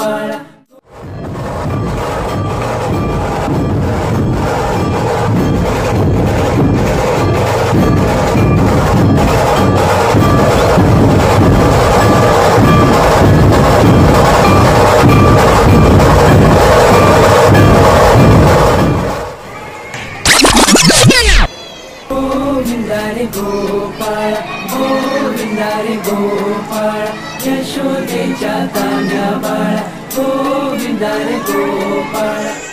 para गोविंदारे Gopal गोविंदारे Gopal यशोदे जाता गोविन्द गोपाल